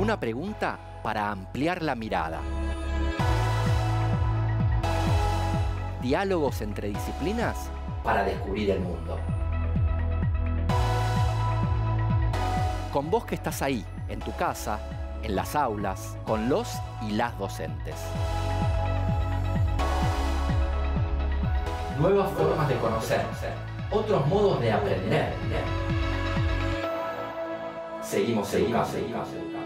Una pregunta para ampliar la mirada. Diálogos entre disciplinas para descubrir el mundo. Con vos que estás ahí, en tu casa, en las aulas, con los y las docentes. Nuevas formas de conocer, otros modos de aprender. Seguimos, seguimos, seguimos.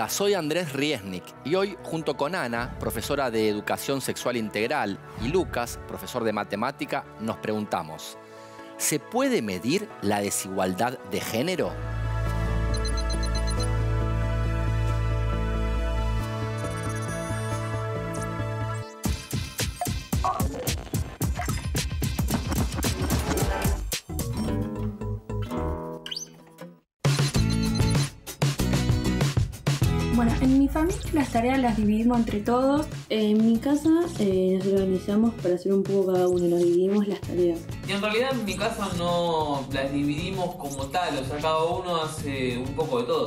Hola, soy Andrés Riesnik y hoy, junto con Ana, profesora de Educación Sexual Integral, y Lucas, profesor de Matemática, nos preguntamos, ¿se puede medir la desigualdad de género? Las tareas las dividimos entre todos. En mi casa eh, nos organizamos para hacer un poco cada uno, nos dividimos las tareas. Y en realidad en mi casa no las dividimos como tal, o sea, cada uno hace un poco de todo.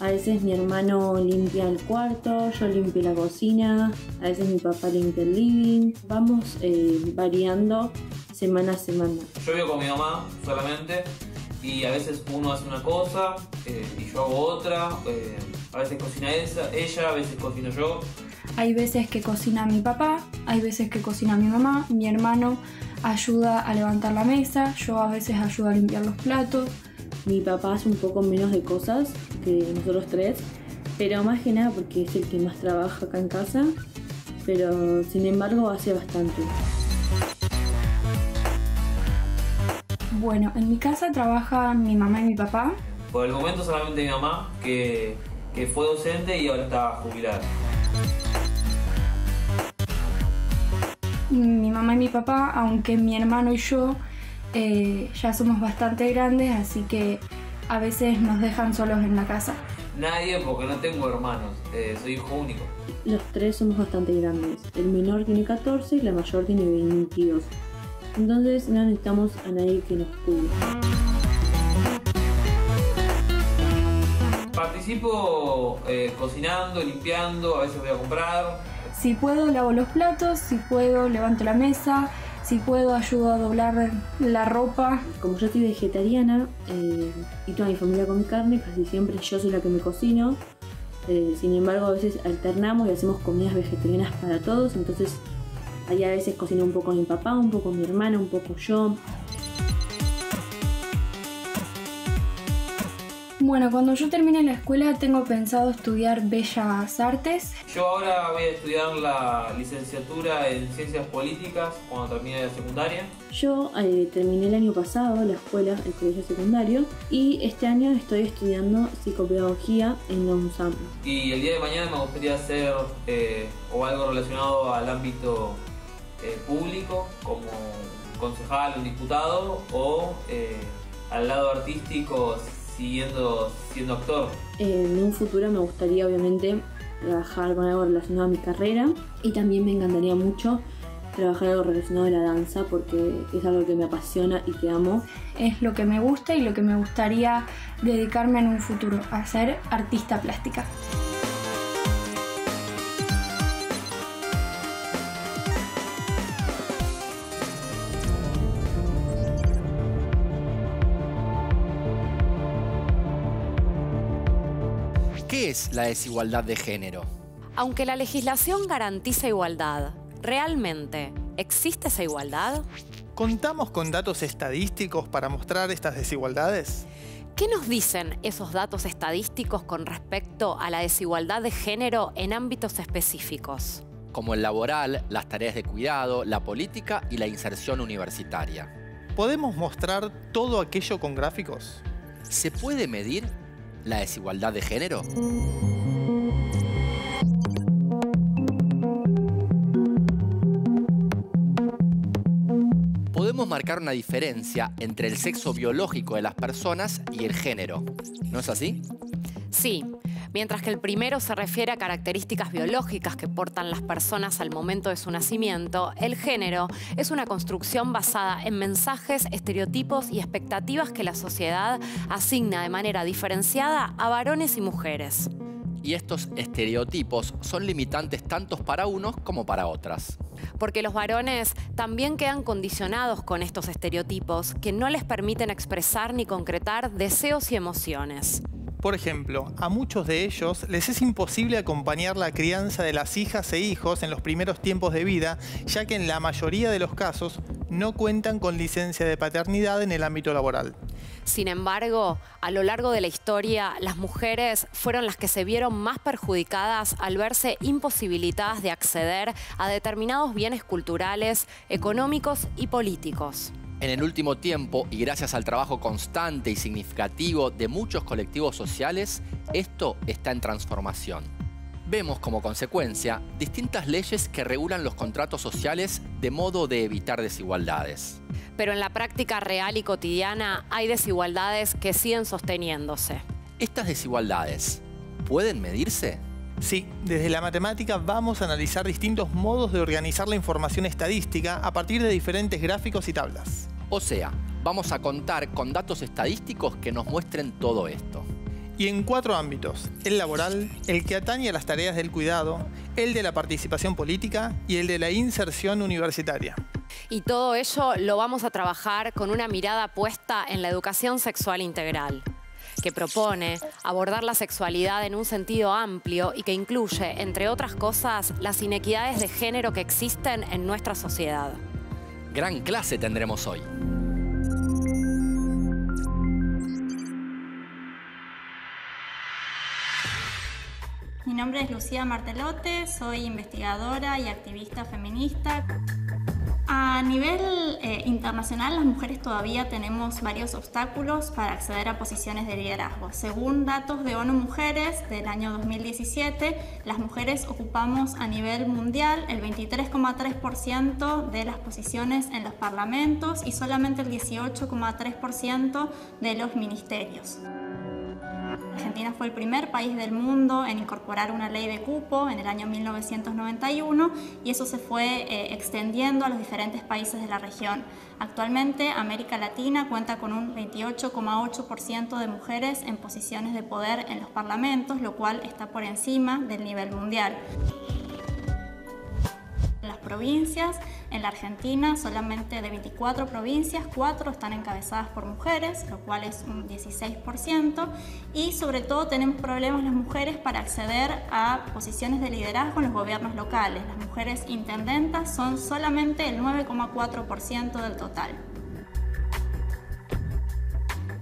A veces mi hermano limpia el cuarto, yo limpio la cocina, a veces mi papá limpia el living. Vamos eh, variando semana a semana. Yo vivo con mi mamá solamente y a veces uno hace una cosa eh, y yo hago otra. eh, a veces cocina esa- ella, a veces cocino yo. Hay veces que cocina mi papá, hay veces que cocina mi mamá, mi hermano ayuda a levantar la mesa, yo a veces ayudo a limpiar los platos. Mi papá hace un poco menos de cosas que nosotros tres, pero más que nada porque es el que más trabaja acá en casa, pero sin embargo hace bastante. Bueno, en mi casa trabajan mi mamá y mi papá. Por el momento solamente mi mamá, que, que fue docente y ahora está jubilada. Mi mamá y mi papá, aunque mi hermano y yo eh, ya somos bastante grandes, así que a veces nos dejan solos en la casa. Nadie porque no tengo hermanos, eh, soy hijo único. Los tres somos bastante grandes. El menor tiene 14 y la mayor tiene 22. Entonces no necesitamos a nadie que nos cuide. Participo eh, cocinando, limpiando, a veces voy a comprar. Si puedo lavo los platos, si puedo levanto la mesa, si puedo ayudo a doblar la ropa. Como yo soy vegetariana eh, y toda mi familia come carne, casi siempre yo soy la que me cocino. Eh, sin embargo, a veces alternamos y hacemos comidas vegetarianas para todos. Entonces, ahí a veces cocina un poco mi papá, un poco mi hermana, un poco yo. Bueno, cuando yo termine la escuela tengo pensado estudiar Bellas Artes. Yo ahora voy a estudiar la licenciatura en Ciencias Políticas cuando termine la secundaria. Yo eh, terminé el año pasado la escuela, el colegio secundario, y este año estoy estudiando psicopedagogía en la UNSAM. Y el día de mañana me gustaría hacer eh, o algo relacionado al ámbito eh, público, como concejal, un diputado, o eh, al lado artístico, siguiendo siendo actor. En un futuro me gustaría obviamente trabajar con algo relacionado a mi carrera y también me encantaría mucho trabajar algo relacionado a la danza porque es algo que me apasiona y que amo. Es lo que me gusta y lo que me gustaría dedicarme en un futuro, a ser artista plástica. La desigualdad de género? Aunque la legislación garantiza igualdad, ¿realmente existe esa igualdad? ¿Contamos con datos estadísticos para mostrar estas desigualdades? ¿Qué nos dicen esos datos estadísticos con respecto a la desigualdad de género en ámbitos específicos? Como el laboral, las tareas de cuidado, la política y la inserción universitaria. ¿podemos mostrar todo aquello con gráficos? ¿Se puede medir la desigualdad de género? Podemos marcar una diferencia entre el sexo biológico de las personas y el género. ¿No es así? Sí, mientras que el primero se refiere a características biológicas que portan las personas al momento de su nacimiento, el género es una construcción basada en mensajes, estereotipos y expectativas que la sociedad asigna de manera diferenciada a varones y mujeres. Y estos estereotipos son limitantes tanto para unos como para otras. Porque los varones también quedan condicionados con estos estereotipos que no les permiten expresar ni concretar deseos y emociones. Por ejemplo, a muchos de ellos les es imposible acompañar la crianza de las hijas e hijos en los primeros tiempos de vida, ya que en la mayoría de los casos no cuentan con licencia de paternidad en el ámbito laboral. Sin embargo, a lo largo de la historia, las mujeres fueron las que se vieron más perjudicadas al verse imposibilitadas de acceder a determinados bienes culturales, económicos y políticos. En el último tiempo, y gracias al trabajo constante y significativo de muchos colectivos sociales, esto está en transformación. Vemos como consecuencia distintas leyes que regulan los contratos sociales de modo de evitar desigualdades. Pero en la práctica real y cotidiana hay desigualdades que siguen sosteniéndose. ¿Estas desigualdades pueden medirse? Sí, desde la matemática vamos a analizar distintos modos de organizar la información estadística a partir de diferentes gráficos y tablas. O sea, vamos a contar con datos estadísticos que nos muestren todo esto. Y en cuatro ámbitos, el laboral, el que atañe a las tareas del cuidado, el de la participación política y el de la inserción universitaria. Y todo ello lo vamos a trabajar con una mirada puesta en la educación sexual integral que propone abordar la sexualidad en un sentido amplio y que incluye, entre otras cosas, las inequidades de género que existen en nuestra sociedad. Gran clase tendremos hoy. Mi nombre es Lucía Martelote, soy investigadora y activista feminista. A nivel eh, internacional, las mujeres todavía tenemos varios obstáculos para acceder a posiciones de liderazgo. Según datos de ONU Mujeres del año 2017, las mujeres ocupamos a nivel mundial el 23,3% de las posiciones en los parlamentos y solamente el 18,3% de los ministerios. Argentina fue el primer país del mundo en incorporar una ley de cupo en el año 1991 y eso se fue eh, extendiendo a los diferentes países de la región. Actualmente América Latina cuenta con un 28,8% de mujeres en posiciones de poder en los parlamentos, lo cual está por encima del nivel mundial las provincias. En la Argentina, solamente de 24 provincias, 4 están encabezadas por mujeres, lo cual es un 16%. Y sobre todo tenemos problemas las mujeres para acceder a posiciones de liderazgo en los gobiernos locales. Las mujeres intendentas son solamente el 9,4% del total.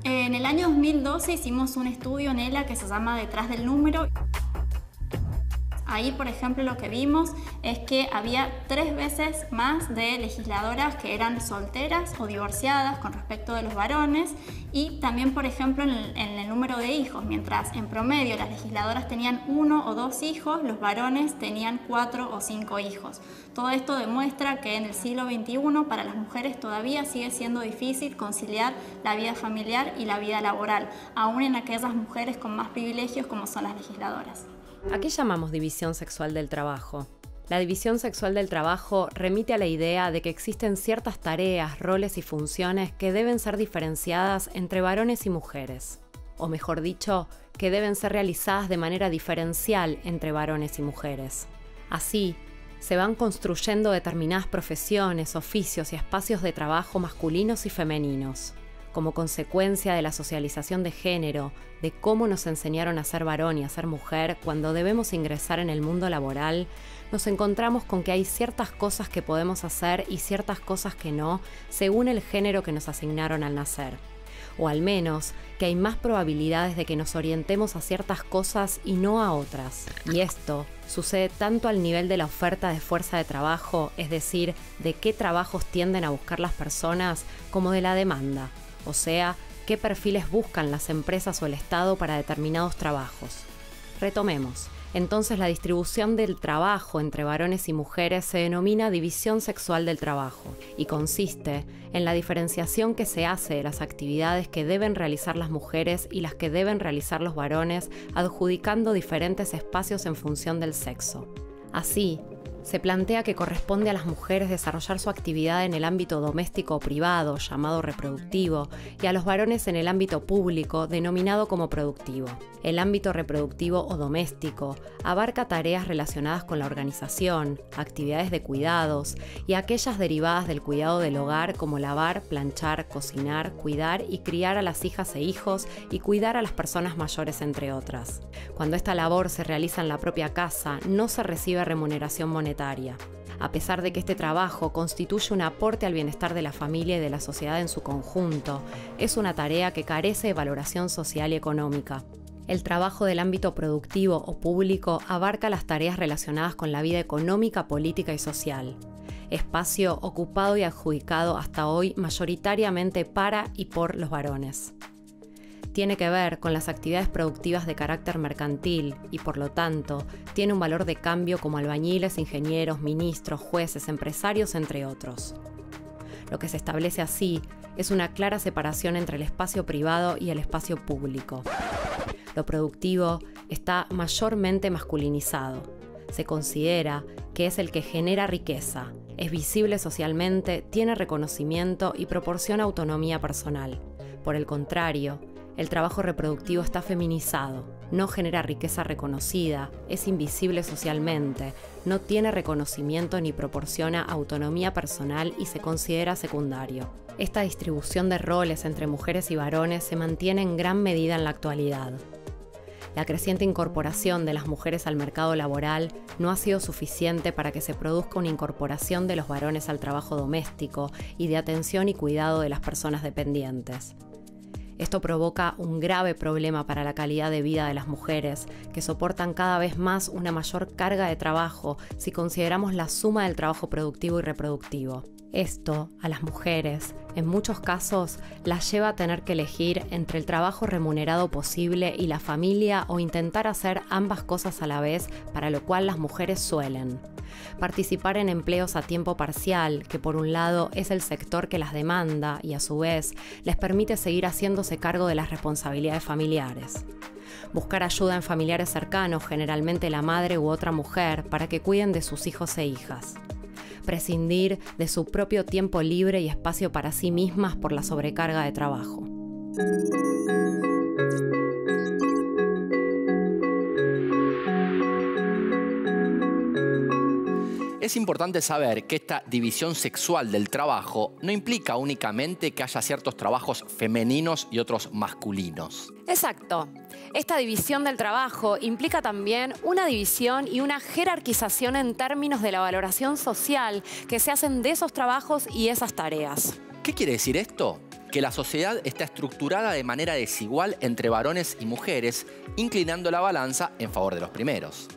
En el año 2012 hicimos un estudio en ELA que se llama Detrás del Número. Ahí, por ejemplo, lo que vimos es que había tres veces más de legisladoras que eran solteras o divorciadas con respecto de los varones y también, por ejemplo, en el, número de hijos. Mientras en promedio las legisladoras tenían uno o dos hijos, los varones tenían cuatro o cinco hijos. Todo esto demuestra que en el siglo XXI para las mujeres todavía sigue siendo difícil conciliar la vida familiar y la vida laboral, aún en aquellas mujeres con más privilegios como son las legisladoras. ¿A qué llamamos división sexual del trabajo? La división sexual del trabajo remite a la idea de que existen ciertas tareas, roles y funciones que deben ser diferenciadas entre varones y mujeres. O mejor dicho, que deben ser realizadas de manera diferencial entre varones y mujeres. Así, se van construyendo determinadas profesiones, oficios y espacios de trabajo masculinos y femeninos como consecuencia de la socialización de género, de cómo nos enseñaron a ser varón y a ser mujer, cuando debemos ingresar en el mundo laboral, nos encontramos con que hay ciertas cosas que podemos hacer y ciertas cosas que no, según el género que nos asignaron al nacer. o al menos que hay más probabilidades de que nos orientemos a ciertas cosas y no a otras. Y esto sucede tanto al nivel de la oferta de fuerza de trabajo, es decir, de qué trabajos tienden a buscar las personas, como de la demanda, o sea, qué perfiles buscan las empresas o el Estado para determinados trabajos. Retomemos. Entonces la distribución del trabajo entre varones y mujeres se denomina división sexual del trabajo y consiste en la diferenciación que se hace de las actividades que deben realizar las mujeres y las que deben realizar los varones, adjudicando diferentes espacios en función del sexo. Así, se plantea que corresponde a las mujeres desarrollar su actividad en el ámbito doméstico o privado, llamado reproductivo, y a los varones en el ámbito público, denominado como productivo. El ámbito reproductivo o doméstico abarca tareas relacionadas con la organización, actividades de cuidados y aquellas derivadas del cuidado del hogar como lavar, planchar, cocinar, cuidar y criar a las hijas e hijos y cuidar a las personas mayores entre otras. Cuando esta labor se realiza en la propia casa, no se recibe remuneración monetaria. A pesar de que este trabajo constituye un aporte al bienestar de la familia y de la sociedad en su conjunto, es una tarea que carece de valoración social y económica. El trabajo del ámbito productivo o público abarca las tareas relacionadas con la vida económica, política y social, espacio ocupado y adjudicado hasta hoy mayoritariamente para y por los varones. Tiene que ver con las actividades productivas de carácter mercantil y por lo tanto tiene un valor de cambio como albañiles, ingenieros, ministros, jueces, empresarios, entre otros. Lo que se establece así es una clara separación entre el espacio privado y el espacio público. Lo productivo está mayormente masculinizado. Se considera que es el que genera riqueza, es visible socialmente, tiene reconocimiento y proporciona autonomía personal. Por el contrario, el trabajo reproductivo está feminizado, no genera riqueza reconocida, es invisible socialmente, no tiene reconocimiento ni proporciona autonomía personal y se considera secundario. Esta distribución de roles entre mujeres y varones se mantiene en gran medida en la actualidad la creciente incorporación de las mujeres al mercado laboral no ha sido suficiente para que se produzca una incorporación de los varones al trabajo doméstico y de atención y cuidado de las personas dependientes. Esto provoca un grave problema para la calidad de vida de las mujeres, que soportan cada vez más una mayor carga de trabajo si consideramos la suma del trabajo productivo y reproductivo. Esto, a las mujeres, en muchos casos, las lleva a tener que elegir entre el trabajo remunerado posible y la familia o intentar hacer ambas cosas a la vez, para lo cual las mujeres suelen. Participar en empleos a tiempo parcial, que por un lado es el sector que las demanda y a su vez les permite seguir haciéndose cargo de las responsabilidades familiares buscar ayuda en familiares cercanos, generalmente la madre u otra mujer, para que cuiden de sus hijos e hijas prescindir de su propio tiempo libre y espacio para sí mismas por la sobrecarga de trabajo. Es importante saber que esta división sexual del trabajo no implica únicamente que haya ciertos trabajos femeninos y otros masculinos. Exacto. Esta división del trabajo implica también una división y una jerarquización en términos de la valoración social que se hacen de esos trabajos y esas tareas. ¿Qué quiere decir esto? que la sociedad está estructurada de manera desigual entre varones y mujeres, inclinando la balanza en favor de los primeros.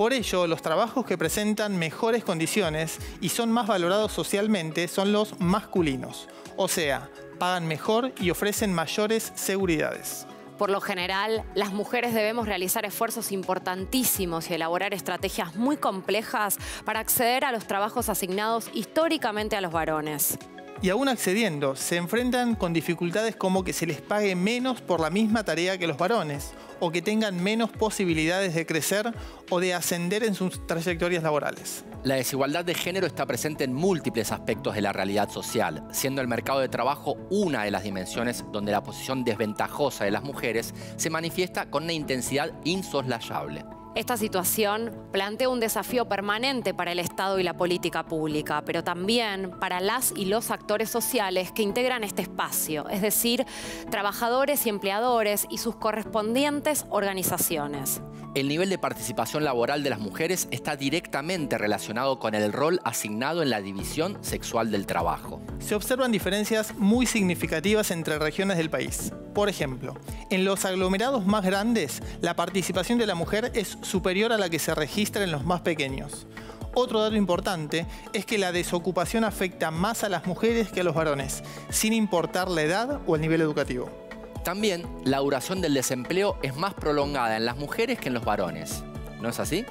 Por ello, los trabajos que presentan mejores condiciones y son más valorados socialmente son los masculinos, o sea, pagan mejor y ofrecen mayores seguridades. Por lo general, las mujeres debemos realizar esfuerzos importantísimos y elaborar estrategias muy complejas para acceder a los trabajos asignados históricamente a los varones. Y aún accediendo, se enfrentan con dificultades como que se les pague menos por la misma tarea que los varones, o que tengan menos posibilidades de crecer o de ascender en sus trayectorias laborales. La desigualdad de género está presente en múltiples aspectos de la realidad social, siendo el mercado de trabajo una de las dimensiones donde la posición desventajosa de las mujeres se manifiesta con una intensidad insoslayable. Esta situación plantea un desafío permanente para el Estado y la política pública, pero también para las y los actores sociales que integran este espacio, es decir, trabajadores y empleadores y sus correspondientes organizaciones. El nivel de participación laboral de las mujeres está directamente relacionado con el rol asignado en la división sexual del trabajo. Se observan diferencias muy significativas entre regiones del país. Por ejemplo, en los aglomerados más grandes, la participación de la mujer es superior a la que se registra en los más pequeños. Otro dato importante es que la desocupación afecta más a las mujeres que a los varones, sin importar la edad o el nivel educativo. También la duración del desempleo es más prolongada en las mujeres que en los varones. ¿No es así?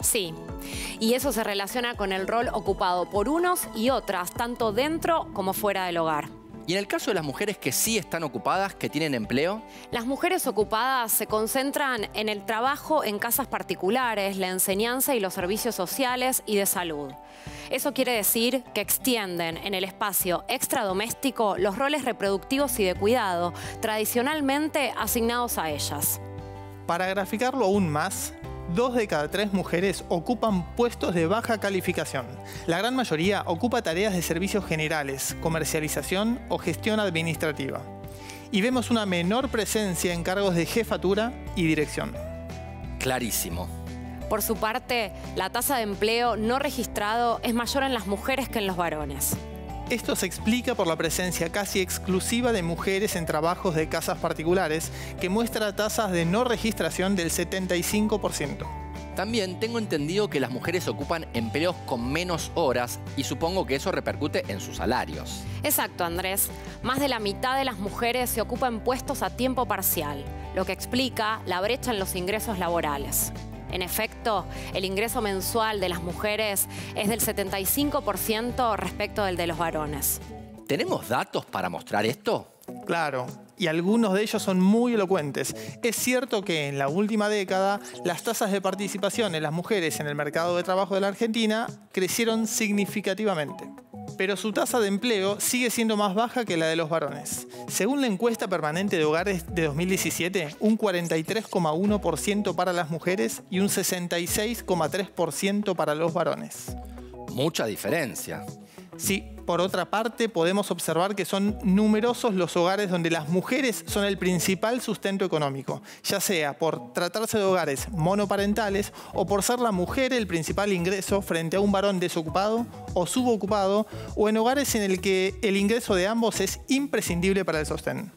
Sí, y eso se relaciona con el rol ocupado por unos y otras, tanto dentro como fuera del hogar. Y en el caso de las mujeres que sí están ocupadas, que tienen empleo, Las mujeres ocupadas se concentran en el trabajo en casas particulares, la enseñanza y los servicios sociales y de salud. Eso quiere decir que extienden en el espacio extradoméstico los roles reproductivos y de cuidado tradicionalmente asignados a ellas. Para graficarlo aún más, dos de cada tres mujeres ocupan puestos de baja calificación. La gran mayoría ocupa tareas de servicios generales, comercialización o gestión administrativa. Y vemos una menor presencia en cargos de jefatura y dirección. clarísimo. Por su parte, la tasa de empleo no registrado es mayor en las mujeres que en los varones. Esto se explica por la presencia casi exclusiva de mujeres en trabajos de casas particulares, que muestra tasas de no registración del 75%. También tengo entendido que las mujeres ocupan empleos con menos horas y supongo que eso repercute en sus salarios. Exacto, Andrés. Más de la mitad de las mujeres se ocupan puestos a tiempo parcial, lo que explica la brecha en los ingresos laborales. En efecto, el ingreso mensual de las mujeres es del 75% respecto del de los varones. ¿Tenemos datos para mostrar esto? Claro, y algunos de ellos son muy elocuentes. Es cierto que en la última década las tasas de participación de las mujeres en el mercado de trabajo de la Argentina crecieron significativamente. Pero su tasa de empleo sigue siendo más baja que la de los varones. Según la encuesta permanente de hogares de 2017, un 43,1% para las mujeres y un 66,3% para los varones. Mucha diferencia. Sí, por otra parte, podemos observar que son numerosos los hogares donde las mujeres son el principal sustento económico, ya sea por tratarse de hogares monoparentales o por ser la mujer el principal ingreso frente a un varón desocupado o subocupado, o en hogares en el que el ingreso de ambos es imprescindible para el sostén.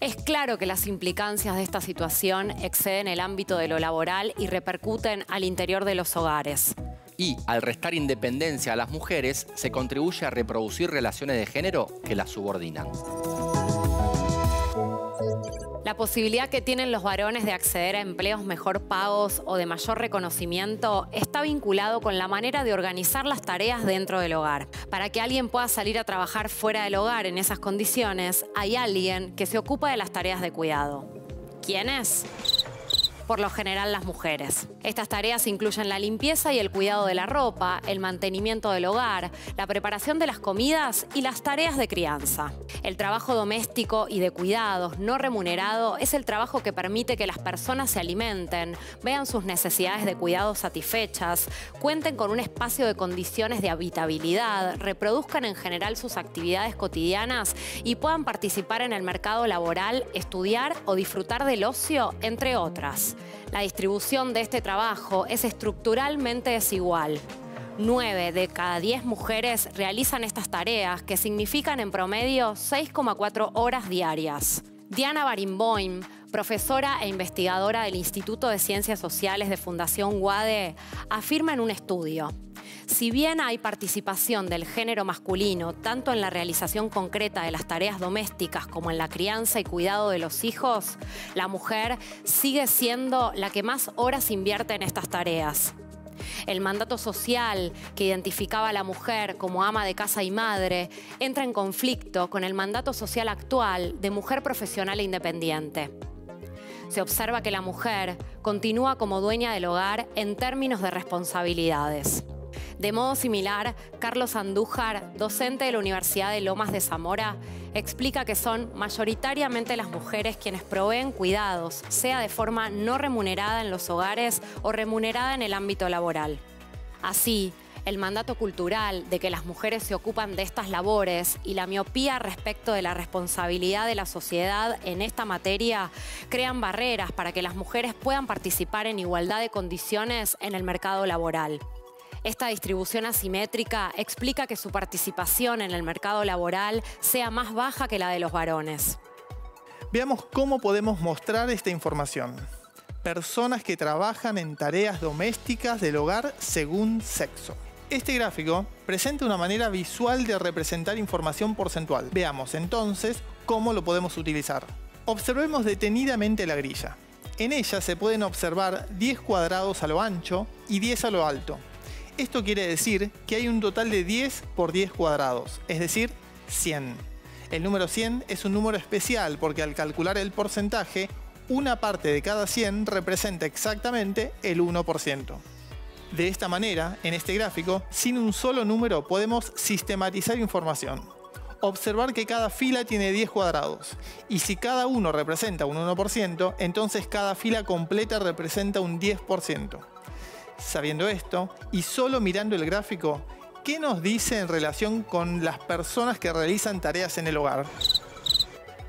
Es claro que las implicancias de esta situación exceden el ámbito de lo laboral y repercuten al interior de los hogares. Y al restar independencia a las mujeres, se contribuye a reproducir relaciones de género que las subordinan. La posibilidad que tienen los varones de acceder a empleos mejor pagos o de mayor reconocimiento está vinculado con la manera de organizar las tareas dentro del hogar. Para que alguien pueda salir a trabajar fuera del hogar en esas condiciones, hay alguien que se ocupa de las tareas de cuidado. ¿Quién es? Por lo general las mujeres. Estas tareas incluyen la limpieza y el cuidado de la ropa, el mantenimiento del hogar, la preparación de las comidas y las tareas de crianza. El trabajo doméstico y de cuidados no remunerado es el trabajo que permite que las personas se alimenten, vean sus necesidades de cuidado satisfechas, cuenten con un espacio de condiciones de habitabilidad, reproduzcan en general sus actividades cotidianas y puedan participar en el mercado laboral, estudiar o disfrutar del ocio, entre otras. La distribución de este trabajo es estructuralmente desigual. 9 de cada 10 mujeres realizan estas tareas, que significan en promedio 6,4 horas diarias. Diana Barimboim, profesora e investigadora del Instituto de Ciencias Sociales de Fundación UADE, afirma en un estudio. Si bien hay participación del género masculino tanto en la realización concreta de las tareas domésticas como en la crianza y cuidado de los hijos, la mujer sigue siendo la que más horas invierte en estas tareas. El mandato social que identificaba a la mujer como ama de casa y madre entra en conflicto con el mandato social actual de mujer profesional e independiente. Se observa que la mujer continúa como dueña del hogar en términos de responsabilidades. De modo similar, Carlos Andújar, docente de la Universidad de Lomas de Zamora, explica que son mayoritariamente las mujeres quienes proveen cuidados, sea de forma no remunerada en los hogares o remunerada en el ámbito laboral. Así, el mandato cultural de que las mujeres se ocupan de estas labores y la miopía respecto de la responsabilidad de la sociedad en esta materia crean barreras para que las mujeres puedan participar en igualdad de condiciones en el mercado laboral. Esta distribución asimétrica explica que su participación en el mercado laboral sea más baja que la de los varones. Veamos cómo podemos mostrar esta información. Personas que trabajan en tareas domésticas del hogar según sexo. Este gráfico presenta una manera visual de representar información porcentual. Veamos entonces cómo lo podemos utilizar. Observemos detenidamente la grilla. En ella se pueden observar 10 cuadrados a lo ancho y 10 a lo alto. Esto quiere decir que hay un total de 10 por 10 cuadrados, es decir, 100. El número 100 es un número especial porque al calcular el porcentaje, una parte de cada 100 representa exactamente el 1%. De esta manera, en este gráfico, sin un solo número podemos sistematizar información. Observar que cada fila tiene 10 cuadrados, y si cada uno representa un 1%, entonces cada fila completa representa un 10%. Sabiendo esto, y solo mirando el gráfico, ¿qué nos dice en relación con las personas que realizan tareas en el hogar?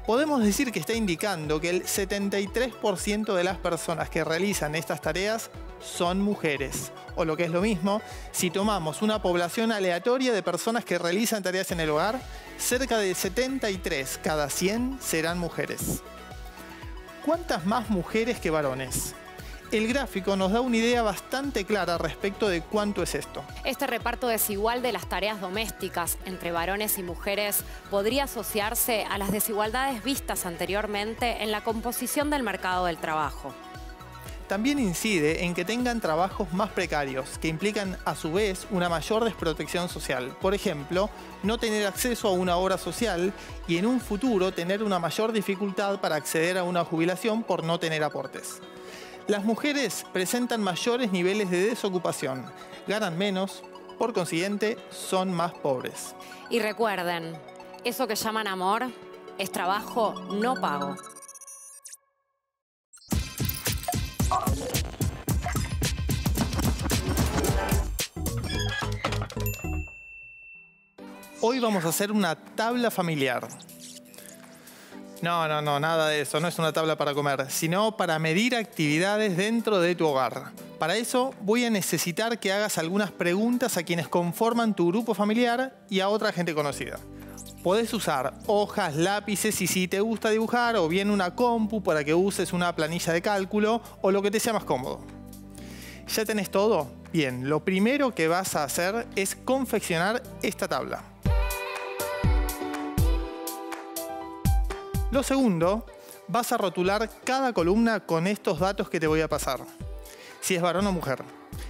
Podemos decir que está indicando que el 73% de las personas que realizan estas tareas son mujeres. O lo que es lo mismo, si tomamos una población aleatoria de personas que realizan tareas en el hogar, cerca de 73 cada 100 serán mujeres. ¿Cuántas más mujeres que varones? El gráfico nos da una idea bastante clara respecto de cuánto es esto. Este reparto desigual de las tareas domésticas entre varones y mujeres podría asociarse a las desigualdades vistas anteriormente en la composición del mercado del trabajo. También incide en que tengan trabajos más precarios, que implican a su vez una mayor desprotección social. Por ejemplo, no tener acceso a una obra social y en un futuro tener una mayor dificultad para acceder a una jubilación por no tener aportes. Las mujeres presentan mayores niveles de desocupación, ganan menos, por consiguiente son más pobres. Y recuerden, eso que llaman amor es trabajo no pago. Hoy vamos a hacer una tabla familiar. No, no, no, nada de eso. No es una tabla para comer, sino para medir actividades dentro de tu hogar. Para eso voy a necesitar que hagas algunas preguntas a quienes conforman tu grupo familiar y a otra gente conocida. Podés usar hojas, lápices y si te gusta dibujar o bien una compu para que uses una planilla de cálculo o lo que te sea más cómodo. ¿Ya tenés todo? Bien, lo primero que vas a hacer es confeccionar esta tabla. Lo segundo, vas a rotular cada columna con estos datos que te voy a pasar. Si es varón o mujer.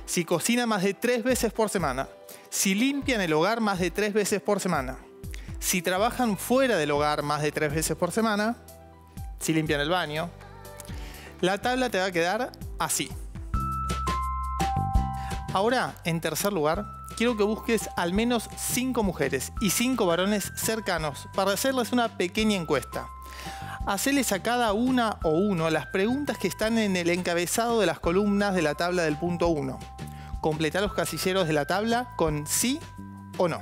Si cocina más de tres veces por semana. Si limpian el hogar más de tres veces por semana. Si trabajan fuera del hogar más de tres veces por semana. Si limpian el baño. La tabla te va a quedar así. Ahora, en tercer lugar, quiero que busques al menos cinco mujeres y cinco varones cercanos para hacerles una pequeña encuesta hacerles a cada una o uno las preguntas que están en el encabezado de las columnas de la tabla del punto 1. Completar los casilleros de la tabla con sí o no.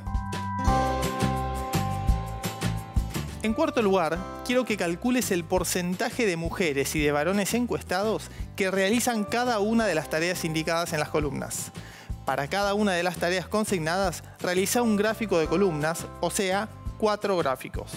En cuarto lugar, quiero que calcules el porcentaje de mujeres y de varones encuestados que realizan cada una de las tareas indicadas en las columnas. Para cada una de las tareas consignadas, realiza un gráfico de columnas, o sea, cuatro gráficos.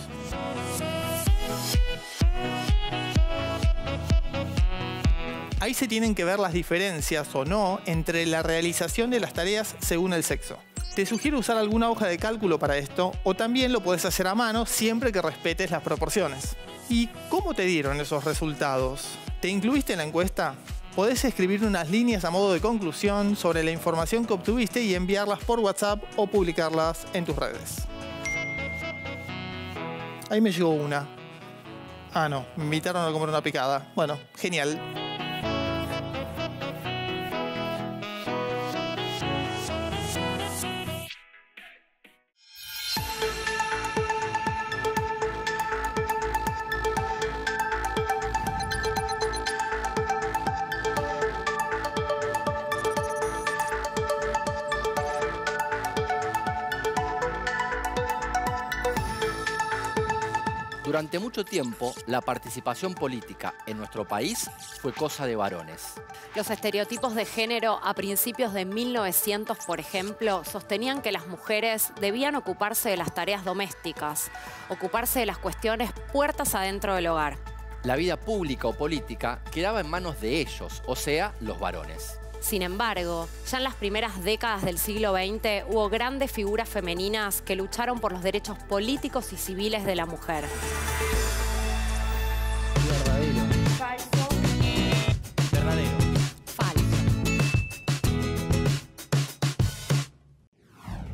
Ahí se tienen que ver las diferencias o no entre la realización de las tareas según el sexo. Te sugiero usar alguna hoja de cálculo para esto o también lo puedes hacer a mano siempre que respetes las proporciones. ¿Y cómo te dieron esos resultados? ¿Te incluiste en la encuesta? Podés escribir unas líneas a modo de conclusión sobre la información que obtuviste y enviarlas por WhatsApp o publicarlas en tus redes. Ahí me llegó una. Ah, no, me invitaron a comer una picada. Bueno, genial. Durante mucho tiempo, la participación política en nuestro país fue cosa de varones. Los estereotipos de género a principios de 1900, por ejemplo, sostenían que las mujeres debían ocuparse de las tareas domésticas, ocuparse de las cuestiones puertas adentro del hogar. La vida pública o política quedaba en manos de ellos, o sea, los varones. Sin embargo, ya en las primeras décadas del siglo XX hubo grandes figuras femeninas que lucharon por los derechos políticos y civiles de la mujer. Falso. Verdadero. Falso.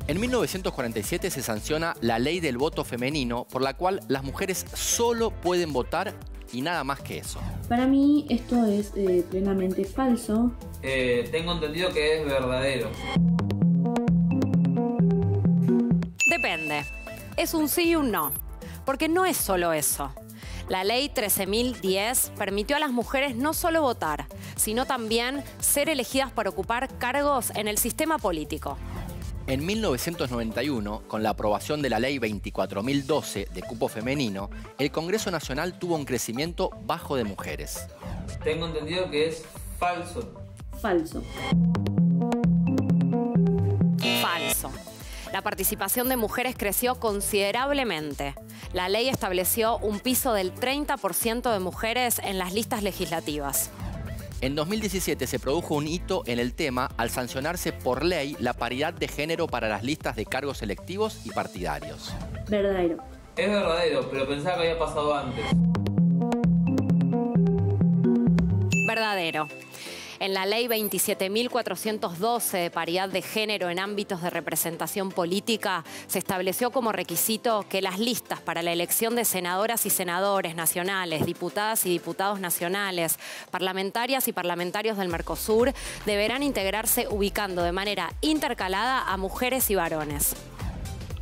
En 1947 se sanciona la ley del voto femenino, por la cual las mujeres solo pueden votar y nada más que eso. Para mí esto es eh, plenamente falso. Eh, tengo entendido que es verdadero. Depende. Es un sí y un no. Porque no es solo eso. La ley 13.010 permitió a las mujeres no solo votar, sino también ser elegidas para ocupar cargos en el sistema político. En 1991, con la aprobación de la ley 24.012 de cupo femenino, el Congreso Nacional tuvo un crecimiento bajo de mujeres. Tengo entendido que es falso. Falso. Falso. La participación de mujeres creció considerablemente. La ley estableció un piso del 30% de mujeres en las listas legislativas. En 2017 se produjo un hito en el tema al sancionarse por ley la paridad de género para las listas de cargos electivos y partidarios. Verdadero. Es verdadero, pero pensaba que había pasado antes. Verdadero. En la ley 27.412 de paridad de género en ámbitos de representación política, se estableció como requisito que las listas para la elección de senadoras y senadores nacionales, diputadas y diputados nacionales, parlamentarias y parlamentarios del Mercosur, deberán integrarse ubicando de manera intercalada a mujeres y varones.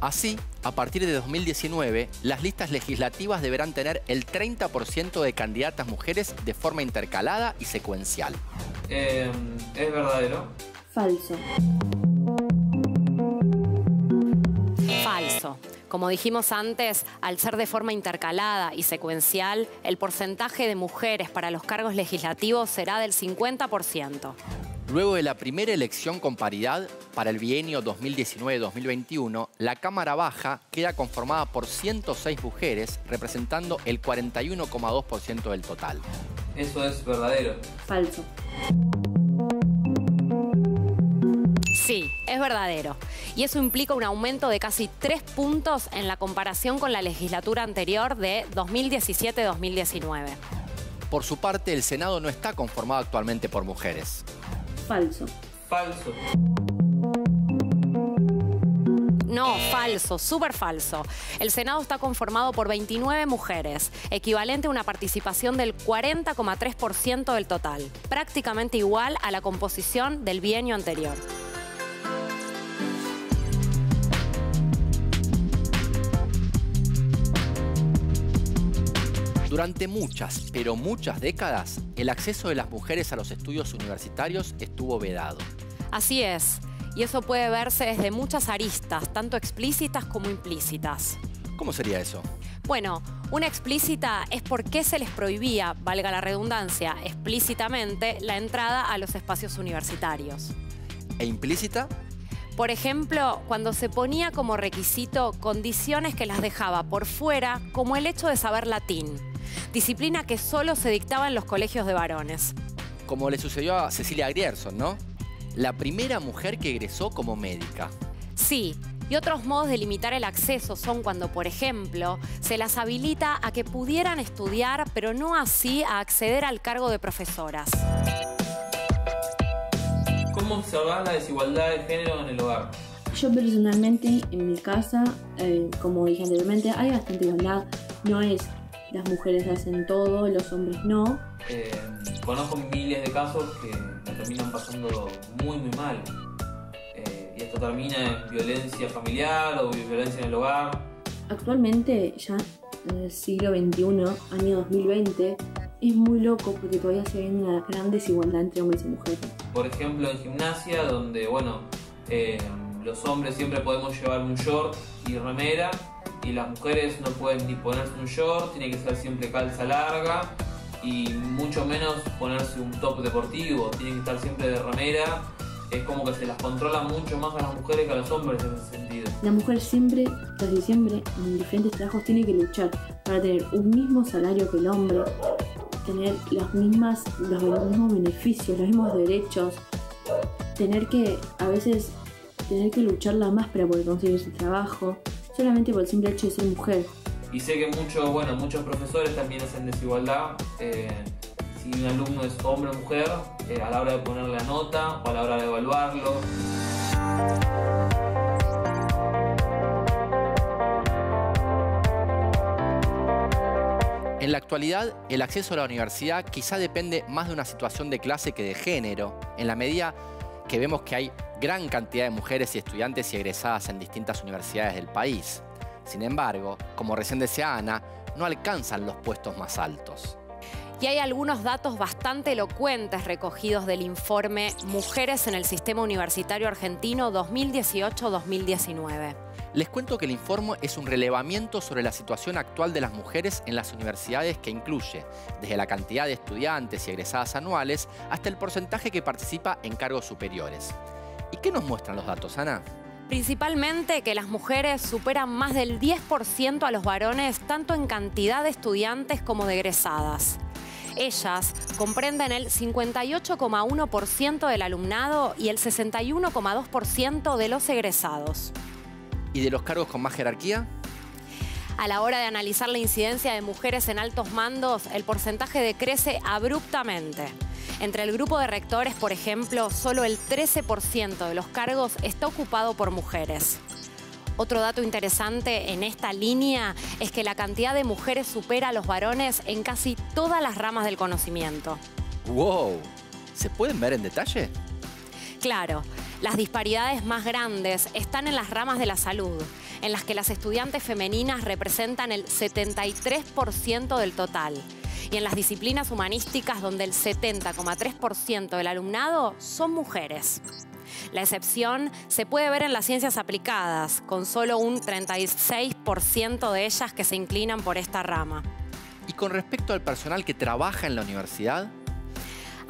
Así, a partir de 2019, las listas legislativas deberán tener el 30% de candidatas mujeres de forma intercalada y secuencial. Eh, es verdadero. Falso. Falso. Como dijimos antes, al ser de forma intercalada y secuencial, el porcentaje de mujeres para los cargos legislativos será del 50%. Luego de la primera elección con paridad, para el bienio 2019-2021, la Cámara Baja queda conformada por 106 mujeres, representando el 41,2% del total. Eso es verdadero. Falso. Sí, es verdadero. Y eso implica un aumento de casi 3 puntos en la comparación con la legislatura anterior de 2017-2019. Por su parte, el Senado no está conformado actualmente por mujeres. Falso. Falso. No, falso, súper falso. El Senado está conformado por 29 mujeres, equivalente a una participación del 40,3% del total, prácticamente igual a la composición del bienio anterior. Durante muchas, pero muchas décadas, el acceso de las mujeres a los estudios universitarios estuvo vedado. Así es, y eso puede verse desde muchas aristas, tanto explícitas como implícitas. ¿Cómo sería eso? Bueno, una explícita es por qué se les prohibía, valga la redundancia, explícitamente la entrada a los espacios universitarios. ¿E implícita? Por ejemplo, cuando se ponía como requisito condiciones que las dejaba por fuera, como el hecho de saber latín, disciplina que solo se dictaba en los colegios de varones. Como le sucedió a Cecilia Grierson, ¿no? La primera mujer que egresó como médica. Sí, y otros modos de limitar el acceso son cuando, por ejemplo, se las habilita a que pudieran estudiar, pero no así a acceder al cargo de profesoras. ¿Cómo observás la desigualdad de género en el hogar? Yo personalmente en mi casa, eh, como dije anteriormente, hay bastante igualdad. No es las mujeres hacen todo, los hombres no. Eh, conozco miles de casos que me terminan pasando muy muy mal. Eh, y esto termina en violencia familiar o violencia en el hogar. Actualmente, ya en el siglo XXI, año 2020, es muy loco porque todavía se ve una gran desigualdad entre hombres y mujeres. Por ejemplo, en gimnasia, donde, bueno, eh, los hombres siempre podemos llevar un short y remera y las mujeres no pueden ni ponerse un short, tiene que ser siempre calza larga y mucho menos ponerse un top deportivo, tiene que estar siempre de remera. Es como que se las controla mucho más a las mujeres que a los hombres en ese sentido. La mujer siempre, casi siempre, en diferentes trabajos tiene que luchar para tener un mismo salario que el hombre, tener las mismas, los mismos beneficios, los mismos derechos, tener que a veces tener que lucharla más para poder conseguir ese trabajo, solamente por el simple hecho de ser mujer. Y sé que mucho, bueno, muchos profesores también hacen desigualdad. Eh, si un alumno es hombre o mujer, eh, a la hora de poner la nota o a la hora de evaluarlo. En la actualidad, el acceso a la universidad quizá depende más de una situación de clase que de género, en la medida que vemos que hay gran cantidad de mujeres y estudiantes y egresadas en distintas universidades del país. Sin embargo, como recién decía Ana, no alcanzan los puestos más altos. Y hay algunos datos bastante elocuentes recogidos del informe Mujeres en el Sistema Universitario Argentino 2018-2019. Les cuento que el informe es un relevamiento sobre la situación actual de las mujeres en las universidades que incluye desde la cantidad de estudiantes y egresadas anuales hasta el porcentaje que participa en cargos superiores. ¿Y qué nos muestran los datos, Ana? Principalmente que las mujeres superan más del 10% a los varones tanto en cantidad de estudiantes como de egresadas. Ellas comprenden el 58,1% del alumnado y el 61,2% de los egresados. ¿Y de los cargos con más jerarquía? A la hora de analizar la incidencia de mujeres en altos mandos, el porcentaje decrece abruptamente. Entre el grupo de rectores, por ejemplo, solo el 13% de los cargos está ocupado por mujeres. Otro dato interesante en esta línea es que la cantidad de mujeres supera a los varones en casi todas las ramas del conocimiento. ¡Wow! ¿Se pueden ver en detalle? Claro, las disparidades más grandes están en las ramas de la salud, en las que las estudiantes femeninas representan el 73% del total y en las disciplinas humanísticas donde el 70,3% del alumnado son mujeres. La excepción se puede ver en las ciencias aplicadas, con solo un 36% de ellas que se inclinan por esta rama. Y con respecto al personal que trabaja en la universidad,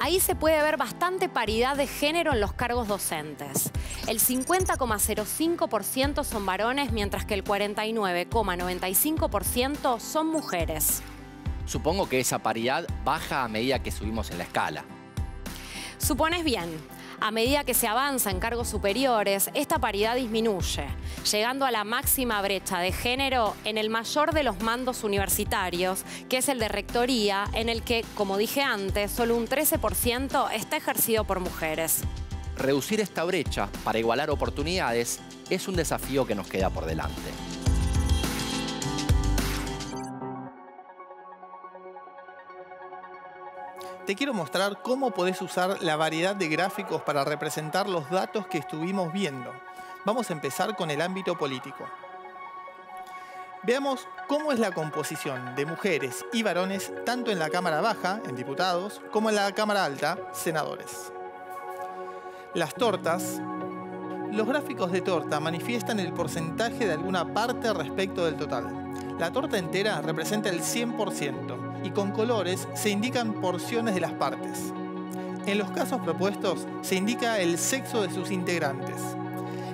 Ahí se puede ver bastante paridad de género en los cargos docentes. El 50,05% son varones, mientras que el 49,95% son mujeres. supongo que esa paridad baja a medida que subimos en la escala. Supones bien, a medida que se avanza en cargos superiores, esta paridad disminuye, llegando a la máxima brecha de género en el mayor de los mandos universitarios, que es el de rectoría, en el que, como dije antes, solo un 13% está ejercido por mujeres. Reducir esta brecha para igualar oportunidades es un desafío que nos queda por delante. Te quiero mostrar cómo podés usar la variedad de gráficos para representar los datos que estuvimos viendo. Vamos a empezar con el ámbito político. Veamos cómo es la composición de mujeres y varones tanto en la Cámara Baja, en diputados, como en la Cámara Alta, senadores. Las tortas. Los gráficos de torta manifiestan el porcentaje de alguna parte respecto del total. La torta entera representa el 100% y con colores se indican porciones de las partes. En los casos propuestos se indica el sexo de sus integrantes.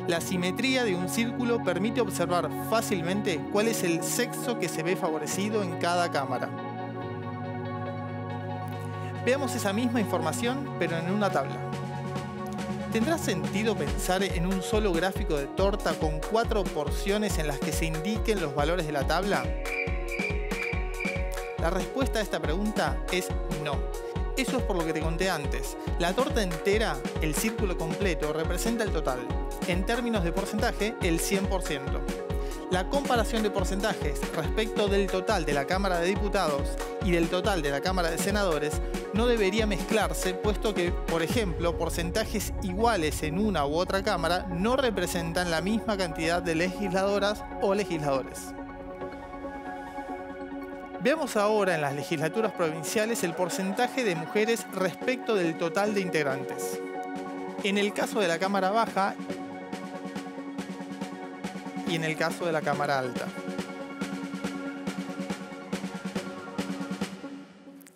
La simetría de un círculo permite observar fácilmente cuál es el sexo que se ve favorecido en cada cámara. Veamos esa misma información pero en una tabla. ¿Tendrá sentido pensar en un solo gráfico de torta con cuatro porciones en las que se indiquen los valores de la tabla? La respuesta a esta pregunta es no. Eso es por lo que te conté antes. La torta entera, el círculo completo, representa el total. En términos de porcentaje, el 100%. La comparación de porcentajes respecto del total de la Cámara de Diputados y del total de la Cámara de Senadores no debería mezclarse, puesto que, por ejemplo, porcentajes iguales en una u otra Cámara no representan la misma cantidad de legisladoras o legisladores. Veamos ahora en las legislaturas provinciales el porcentaje de mujeres respecto del total de integrantes. En el caso de la Cámara Baja y en el caso de la Cámara Alta.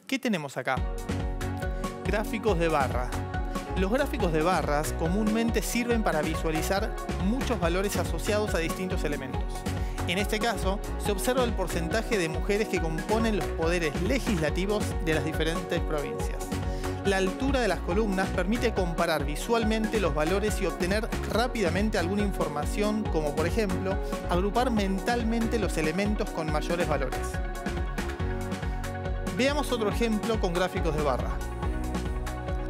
¿Qué tenemos acá? Gráficos de barra. Los gráficos de barras comúnmente sirven para visualizar muchos valores asociados a distintos elementos. En este caso, se observa el porcentaje de mujeres que componen los poderes legislativos de las diferentes provincias. La altura de las columnas permite comparar visualmente los valores y obtener rápidamente alguna información, como por ejemplo, agrupar mentalmente los elementos con mayores valores. Veamos otro ejemplo con gráficos de barra.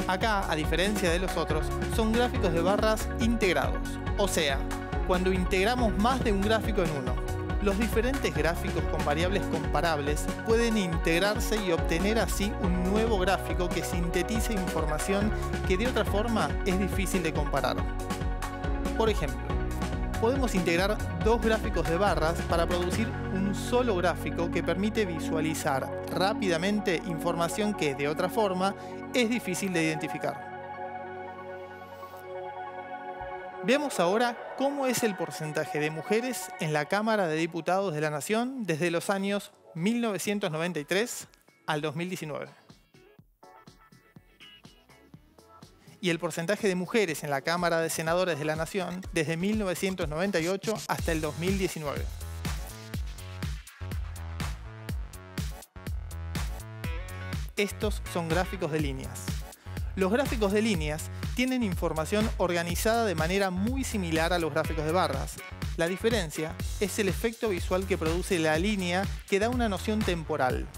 Acá, a diferencia de los otros, son gráficos de barras integrados, o sea, cuando integramos más de un gráfico en uno. Los diferentes gráficos con variables comparables pueden integrarse y obtener así un nuevo gráfico que sintetice información que de otra forma es difícil de comparar. Por ejemplo, podemos integrar dos gráficos de barras para producir un solo gráfico que permite visualizar rápidamente información que de otra forma es difícil de identificar. Veamos ahora cómo es el porcentaje de mujeres en la Cámara de Diputados de la Nación desde los años 1993 al 2019. Y el porcentaje de mujeres en la Cámara de Senadores de la Nación desde 1998 hasta el 2019. Estos son gráficos de líneas. Los gráficos de líneas tienen información organizada de manera muy similar a los gráficos de barras. La diferencia es el efecto visual que produce la línea que da una noción temporal.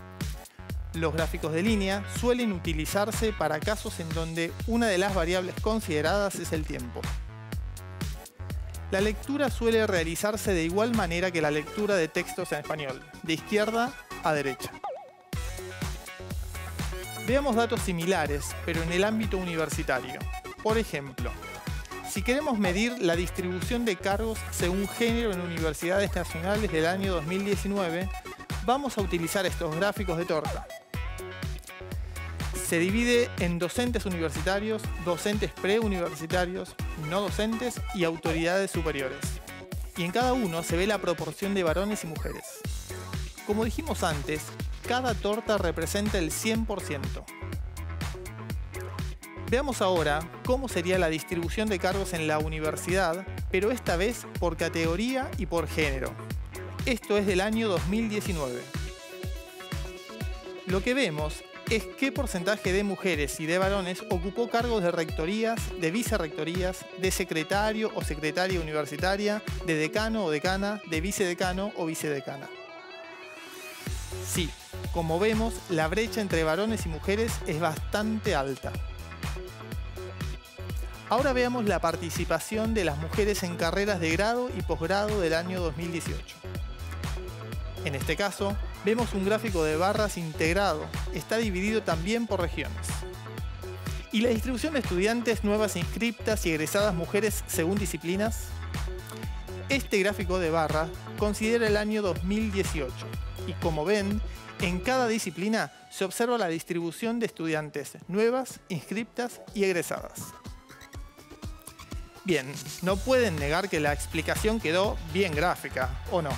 Los gráficos de línea suelen utilizarse para casos en donde una de las variables consideradas es el tiempo. La lectura suele realizarse de igual manera que la lectura de textos en español, de izquierda a derecha. Veamos datos similares, pero en el ámbito universitario. Por ejemplo, si queremos medir la distribución de cargos según género en universidades nacionales del año 2019, vamos a utilizar estos gráficos de torta. Se divide en docentes universitarios, docentes preuniversitarios, no docentes y autoridades superiores. Y en cada uno se ve la proporción de varones y mujeres. Como dijimos antes, cada torta representa el 100%. Veamos ahora cómo sería la distribución de cargos en la universidad, pero esta vez por categoría y por género. Esto es del año 2019. Lo que vemos es qué porcentaje de mujeres y de varones ocupó cargos de rectorías, de vicerrectorías, de secretario o secretaria universitaria, de decano o decana, de vicedecano o vicedecana. Sí, como vemos, la brecha entre varones y mujeres es bastante alta. Ahora veamos la participación de las mujeres en carreras de grado y posgrado del año 2018. En este caso, vemos un gráfico de barras integrado. Está dividido también por regiones. ¿Y la distribución de estudiantes nuevas inscriptas y egresadas mujeres según disciplinas? Este gráfico de barra considera el año 2018 y como ven, en cada disciplina se observa la distribución de estudiantes nuevas, inscriptas y egresadas. Bien, no pueden negar que la explicación quedó bien gráfica, ¿o no?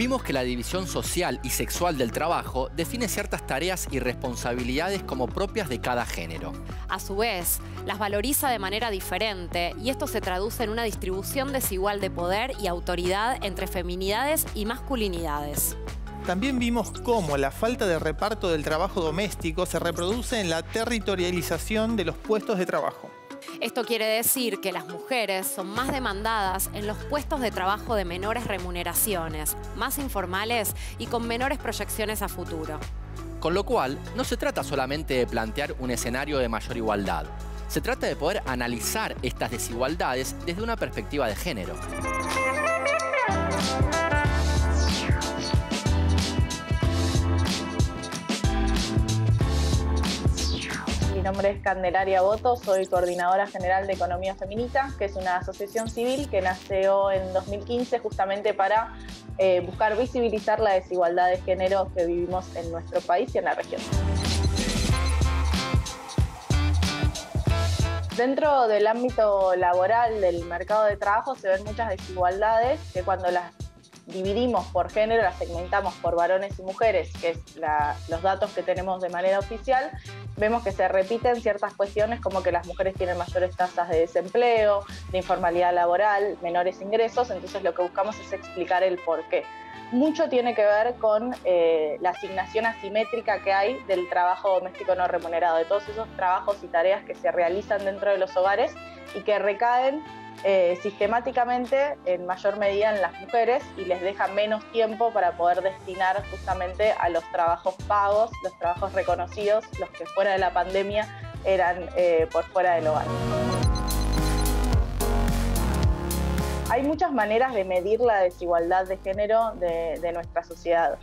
Vimos que la división social y sexual del trabajo define ciertas tareas y responsabilidades como propias de cada género. A su vez, las valoriza de manera diferente y esto se traduce en una distribución desigual de poder y autoridad entre feminidades y masculinidades. También vimos cómo la falta de reparto del trabajo doméstico se reproduce en la territorialización de los puestos de trabajo. Esto quiere decir que las mujeres son más demandadas en los puestos de trabajo de menores remuneraciones, más informales y con menores proyecciones a futuro. Con lo cual, no se trata solamente de plantear un escenario de mayor igualdad, se trata de poder analizar estas desigualdades desde una perspectiva de género. Mi nombre es Candelaria Boto, soy coordinadora general de Economía Feminista, que es una asociación civil que nació en 2015 justamente para eh, buscar visibilizar la desigualdad de género que vivimos en nuestro país y en la región. Dentro del ámbito laboral del mercado de trabajo se ven muchas desigualdades que cuando las dividimos por género, las segmentamos por varones y mujeres, que es los datos que tenemos de manera oficial, vemos que se repiten ciertas cuestiones como que las mujeres tienen mayores tasas de desempleo, de informalidad laboral, menores ingresos, entonces lo que buscamos es explicar el por qué. Mucho tiene que ver con eh, la asignación asimétrica que hay del trabajo doméstico no remunerado, de todos esos trabajos y tareas que se realizan dentro de los hogares y que recaen eh, sistemáticamente en mayor medida en las mujeres y les deja menos tiempo para poder destinar justamente a los trabajos pagos, los trabajos reconocidos, los que fuera de la pandemia eran eh, por fuera del hogar. Hay muchas maneras de medir la desigualdad de género de nuestra sociedad.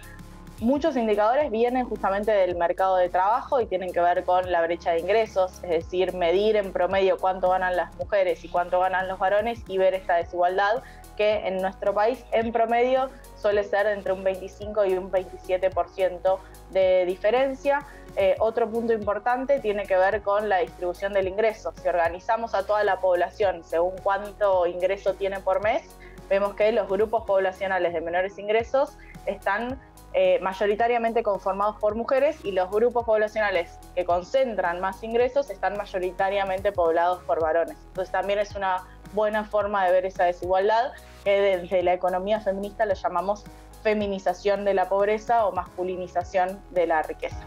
Muchos indicadores vienen justamente del mercado de trabajo y tienen que ver con la brecha de ingresos, es decir, medir en promedio cuánto ganan las mujeres y cuánto ganan los varones y ver esta desigualdad que en nuestro país en promedio suele ser entre un 25 y un 27% de diferencia. Eh, otro punto importante tiene que ver con la distribución del ingreso. Si organizamos a toda la población según cuánto ingreso tiene por mes, vemos que los grupos poblacionales de menores ingresos están eh, mayoritariamente conformados por mujeres y los grupos poblacionales que concentran más ingresos están mayoritariamente poblados por varones. Entonces también es una buena forma de ver esa desigualdad que desde la economía feminista lo llamamos feminización de la pobreza o masculinización de la riqueza.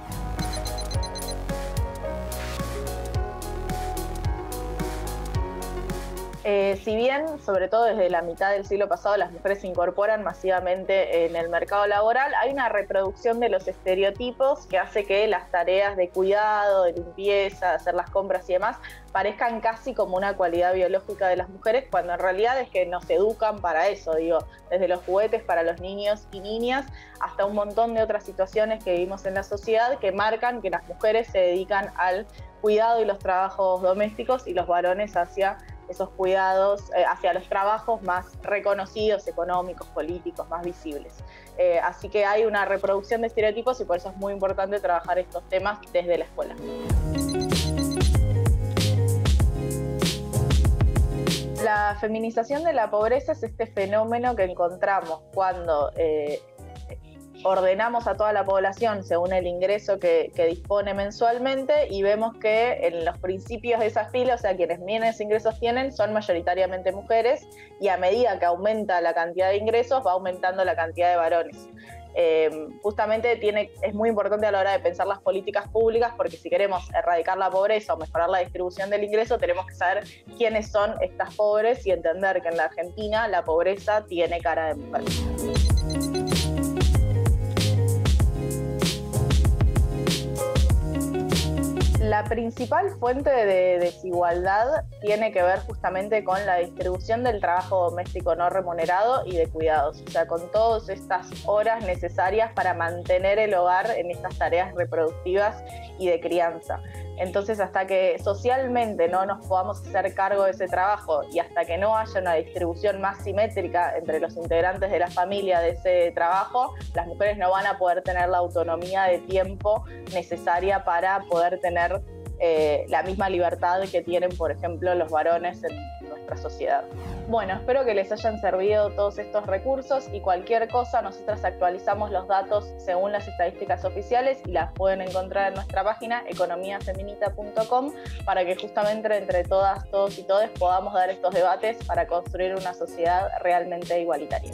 Eh, si bien, sobre todo desde la mitad del siglo pasado, las mujeres se incorporan masivamente en el mercado laboral, hay una reproducción de los estereotipos que hace que las tareas de cuidado, de limpieza, de hacer las compras y demás, parezcan casi como una cualidad biológica de las mujeres, cuando en realidad es que nos educan para eso, digo, desde los juguetes para los niños y niñas hasta un montón de otras situaciones que vivimos en la sociedad que marcan que las mujeres se dedican al cuidado y los trabajos domésticos y los varones hacia esos cuidados eh, hacia los trabajos más reconocidos, económicos, políticos, más visibles. Eh, así que hay una reproducción de estereotipos y por eso es muy importante trabajar estos temas desde la escuela. La feminización de la pobreza es este fenómeno que encontramos cuando eh, ordenamos a toda la población según el ingreso que, dispone mensualmente y vemos que en los principios de esa fila, o sea, quienes menos ingresos tienen son mayoritariamente mujeres y a medida que aumenta la cantidad de ingresos va aumentando la cantidad de varones. Eh, justamente es muy importante a la hora de pensar las políticas públicas porque si queremos erradicar la pobreza o mejorar la distribución del ingreso tenemos que saber quiénes son estas pobres y entender que en la Argentina la pobreza tiene cara de mujer. La principal fuente de desigualdad tiene que ver justamente con la distribución del trabajo doméstico no remunerado y de cuidados, o sea, con todas estas horas necesarias para mantener el hogar en estas tareas reproductivas y de crianza. Entonces, hasta que socialmente no nos podamos hacer cargo de ese trabajo y hasta que no haya una distribución más simétrica entre los integrantes de la familia de ese trabajo, las mujeres no van a poder tener la autonomía de tiempo necesaria para poder tener eh, la misma libertad que tienen, por ejemplo, los varones en sociedad. Bueno, espero que les hayan servido todos estos recursos y cualquier cosa, nosotras actualizamos los datos según las estadísticas oficiales y las pueden encontrar en nuestra página economiafeminita.com para que justamente entre todas, todos y todes podamos dar estos debates para construir una sociedad realmente igualitaria.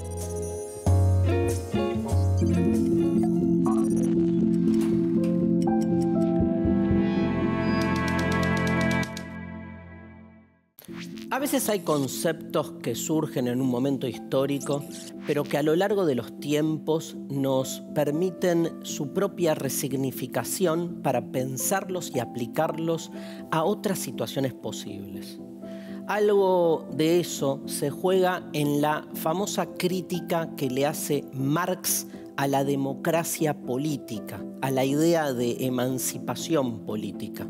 A veces hay conceptos que surgen en un momento histórico, pero que a lo largo de los tiempos nos permiten su propia resignificación para pensarlos y aplicarlos a otras situaciones posibles. Algo de eso se juega en la famosa crítica que le hace Marx a la democracia política, a la idea de emancipación política.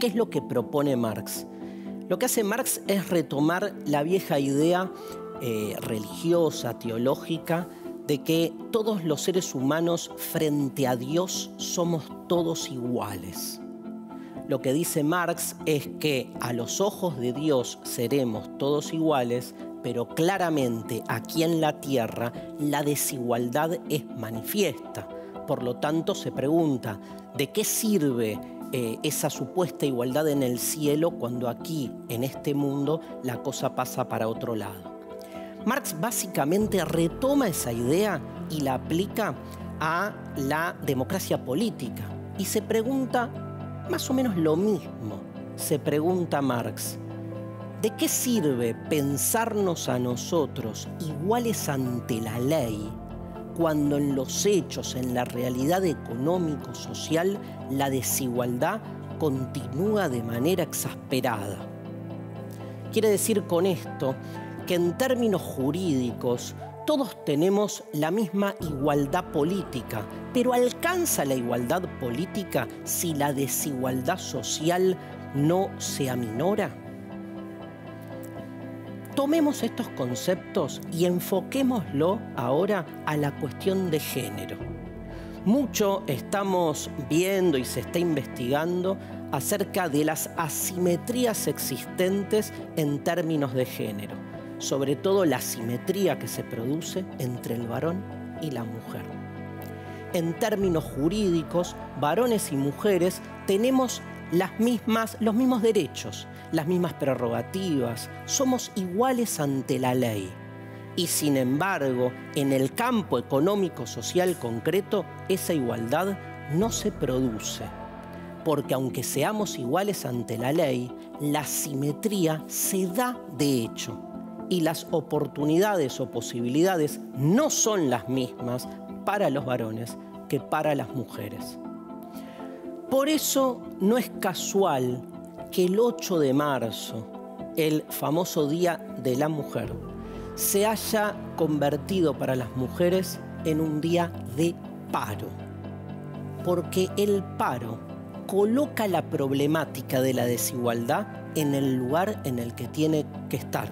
¿Qué es lo que propone Marx? Lo que hace Marx es retomar la vieja idea eh, religiosa, teológica, de que todos los seres humanos frente a Dios somos todos iguales. lo que dice Marx es que a los ojos de Dios seremos todos iguales, pero claramente aquí en la tierra la desigualdad es manifiesta. Por lo tanto, se pregunta, ¿de qué sirve eh, esa supuesta igualdad en el cielo cuando aquí, en este mundo, la cosa pasa para otro lado? Marx básicamente retoma esa idea y la aplica a la democracia política y se pregunta más o menos lo mismo. Se pregunta Marx, ¿de qué sirve pensarnos a nosotros iguales ante la ley cuando en los hechos, en la realidad económico-social, la desigualdad continúa de manera exasperada? Quiere decir con esto que en términos jurídicos todos tenemos la misma igualdad política, pero ¿alcanza la igualdad política si la desigualdad social no se aminora? Tomemos estos conceptos y enfoquémoslo ahora a la cuestión de género. Mucho estamos viendo y se está investigando acerca de las asimetrías existentes en términos de género sobre todo la simetría que se produce entre el varón y la mujer. En términos jurídicos, varones y mujeres tenemos las mismas, los mismos derechos, las mismas prerrogativas, somos iguales ante la ley. Y sin embargo, en el campo económico-social concreto, esa igualdad no se produce. Porque aunque seamos iguales ante la ley, la simetría se da de hecho y las oportunidades o posibilidades no son las mismas para los varones que para las mujeres. Por eso no es casual que el 8 de marzo, el famoso Día de la Mujer, se haya convertido para las mujeres en un día de paro. Porque el paro coloca la problemática de la desigualdad en el lugar en el que tiene que estar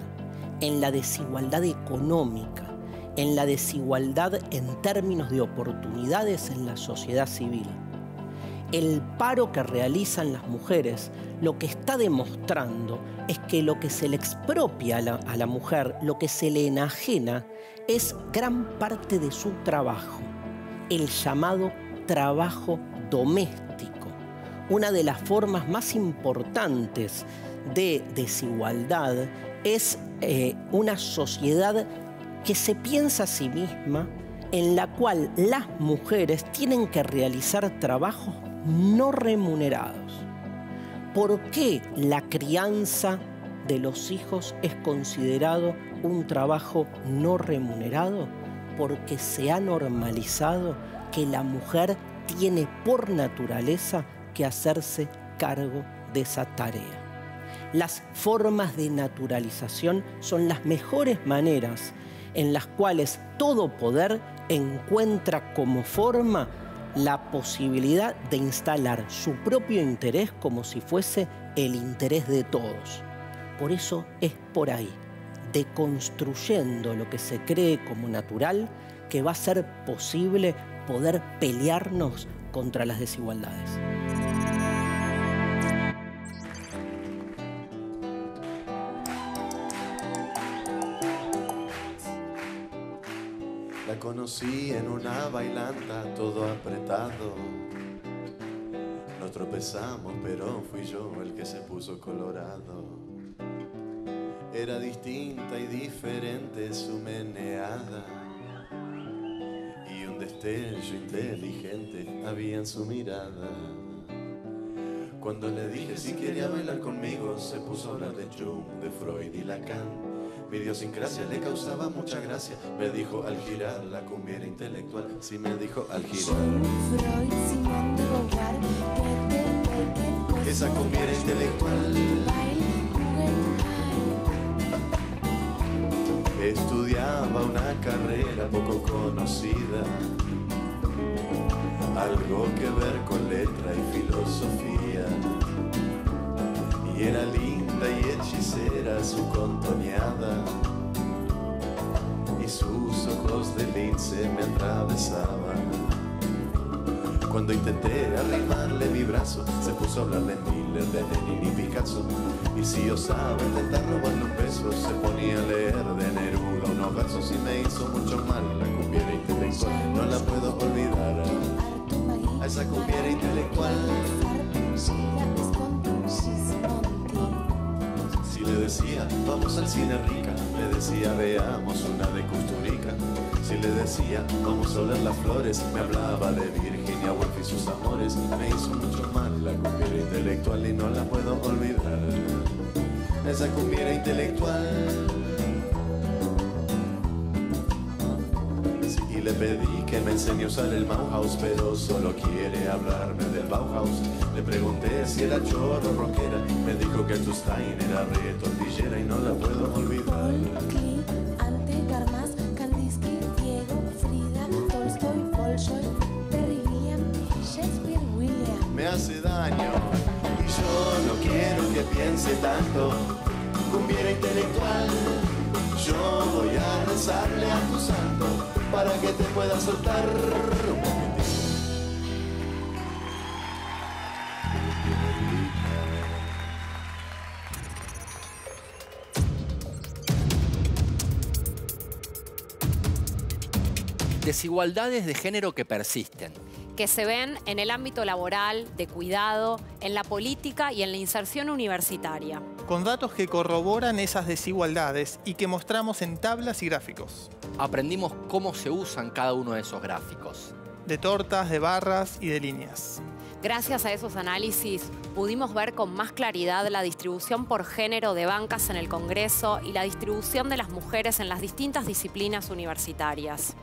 en la desigualdad económica, en la desigualdad en términos de oportunidades en la sociedad civil. El paro que realizan las mujeres lo que está demostrando es que lo que se le expropia a la, mujer, lo que se le enajena, es gran parte de su trabajo, el llamado trabajo doméstico, una de las formas más importantes de desigualdad es eh, una sociedad que se piensa a sí misma en la cual las mujeres tienen que realizar trabajos no remunerados. ¿Por qué la crianza de los hijos es considerado un trabajo no remunerado? Porque se ha normalizado que la mujer tiene por naturaleza que hacerse cargo de esa tarea. Las formas de naturalización son las mejores maneras en las cuales todo poder encuentra como forma la posibilidad de instalar su propio interés como si fuese el interés de todos. Por eso es por ahí, deconstruyendo lo que se cree como natural, que va a ser posible poder pelearnos contra las desigualdades. Conocí en una bailanta todo apretado. Nos tropezamos, pero fui yo el que se puso colorado. Era distinta y diferente su meneada. Y un destello inteligente había en su mirada. Cuando le dije si quería bailar conmigo, se puso a hablar de Jung, de Freud y Lacan mi idiosincrasia le causaba mucha gracia. Me dijo al girar la cumbia intelectual. Sí me dijo al girar. Esa cumbia intelectual. Estudiaba una carrera poco conocida. Algo que ver con letra y filosofía. Y era linda y hechicera su contoneada y sus ojos de lince me atravesaban. Cuando intenté arrimarle mi brazo, se puso a hablarle de Miller, de Lenin y Picasso. Y si osaba intentar robarle un beso, se ponía a leer de Neruda unos versos y me hizo mucho mal. La cumbiera intelectual, no la puedo olvidar. A esa cumbiera intelectual. Decía, vamos al cine rica, le decía, veamos una de Custurica. Si le decía, vamos a oler las flores, me hablaba de Virginia Woolf y sus amores. Me hizo mucho mal la cumbiera intelectual y no la puedo olvidar. Esa cumbiera intelectual. Y le pedí que me enseñe a usar el Bauhaus, pero solo quiere hablarme del Bauhaus. Le pregunté si era chorro o rockera, me dijo que tu Stein era re tortillera y no la puedo olvidar. Ante Garmas, Kandinsky, Diego, Frida, Tolstoy, Bolshoi, Terry Gilliam, Shakespeare, William. me hace daño y yo no quiero que piense tanto. Cumbiera intelectual, yo voy a rezarle a tu santo para que te pueda soltar un poquitín. Desigualdades de género que persisten. que se ven en el ámbito laboral, de cuidado, en la política y en la inserción universitaria. Con datos que corroboran esas desigualdades y que mostramos en tablas y gráficos. Aprendimos cómo se usan cada uno de esos gráficos. De tortas, de barras y de líneas. Gracias a esos análisis pudimos ver con más claridad la distribución por género de bancas en el Congreso y la distribución de las mujeres en las distintas disciplinas universitarias.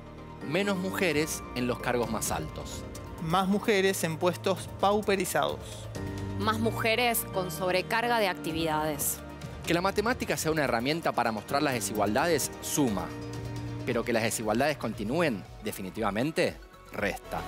Menos mujeres en los cargos más altos. Más mujeres en puestos pauperizados. Más mujeres con sobrecarga de actividades. Que la matemática sea una herramienta para mostrar las desigualdades suma, pero que las desigualdades continúen definitivamente resta.